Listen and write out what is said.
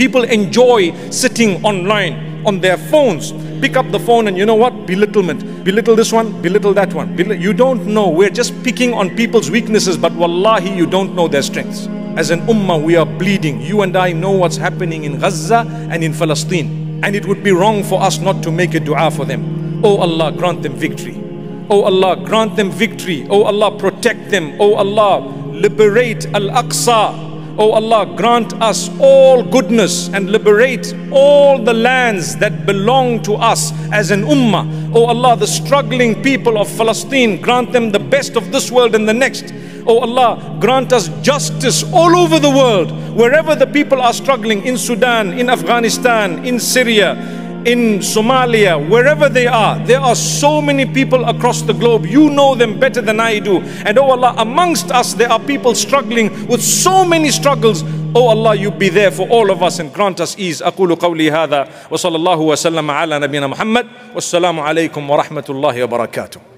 People enjoy sitting online on their phones. Pick up the phone and you know what? Belittlement. Belittle this one, belittle that one. You don't know. We're just picking on people's weaknesses, but wallahi, you don't know their strengths. As an ummah, we are bleeding. You and I know what's happening in Gaza and in Palestine. And it would be wrong for us not to make a dua for them. Oh Allah, grant them victory. Oh Allah, grant them victory. Oh Allah, protect them. Oh Allah, liberate Al Aqsa. Oh Allah, grant us all goodness and liberate all the lands that belong to us as an ummah. Oh Allah, the struggling people of Palestine, grant them the best of this world and the next. Oh Allah, grant us justice all over the world, wherever the people are struggling in Sudan, in Afghanistan, in Syria, in Somalia, wherever they are, there are so many people across the globe. You know them better than I do. And oh Allah, amongst us, there are people struggling with so many struggles. Oh Allah, you be there for all of us and grant us ease. أقول قولي هذا وصلى الله وسلم على نبينا محمد والسلام عليكم ورحمة الله وبركاته